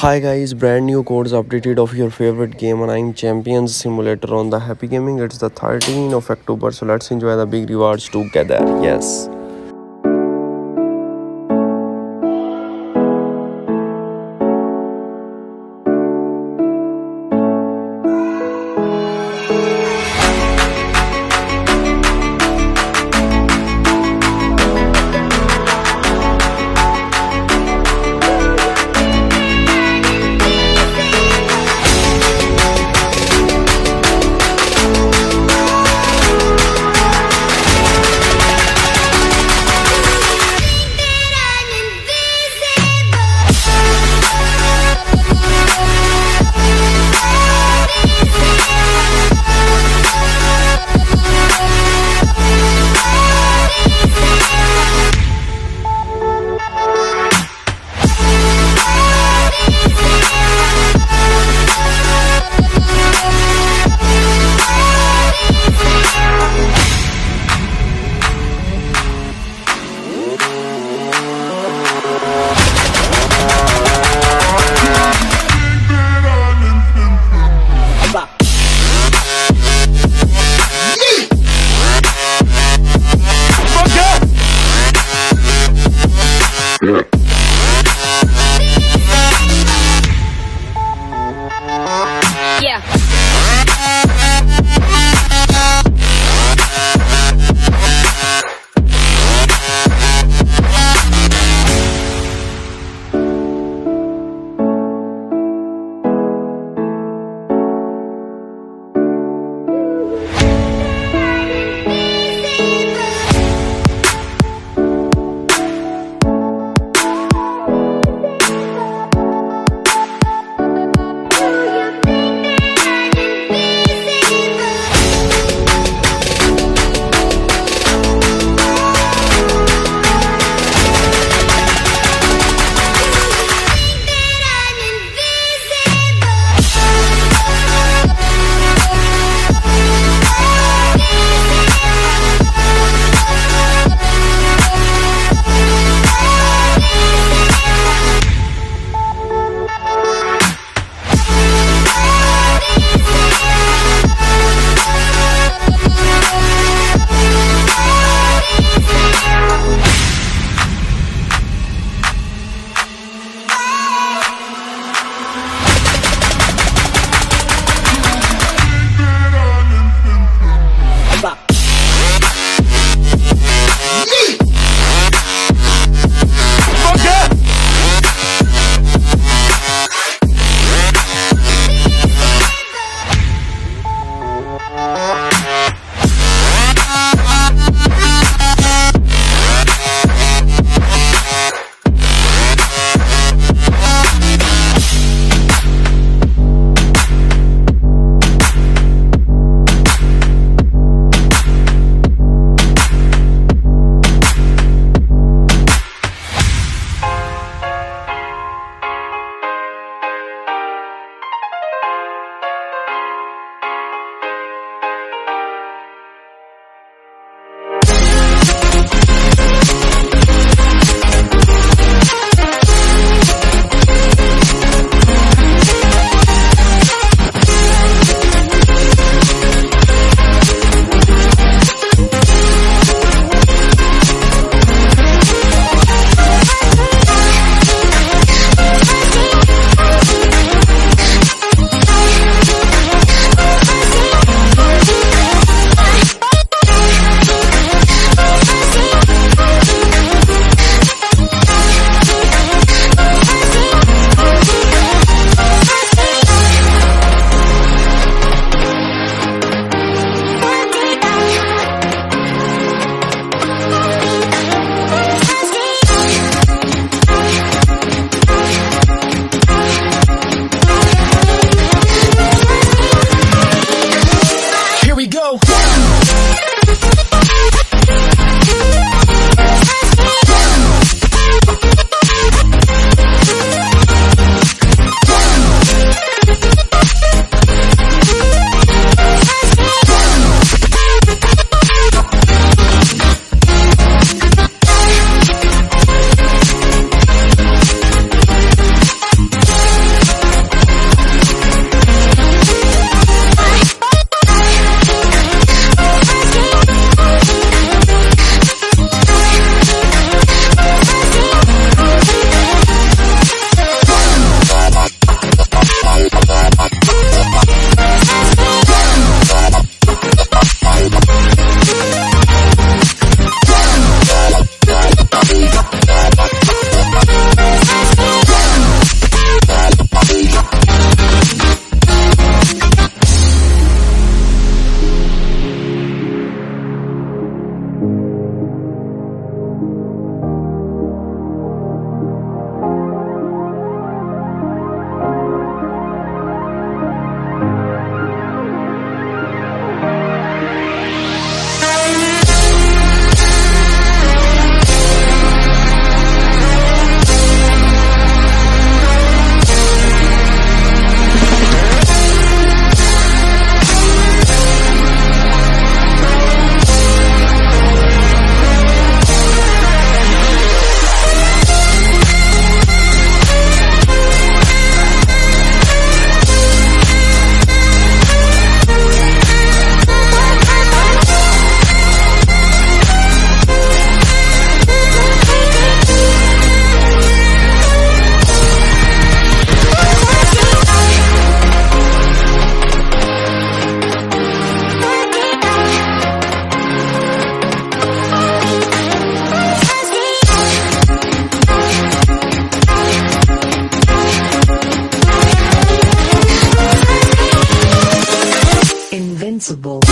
Hi guys, brand new codes updated of your favorite game Anime Champions Simulator on the Happy Gaming. It's the 13th of October, so let's enjoy the big rewards together. Yes. spirit. possible.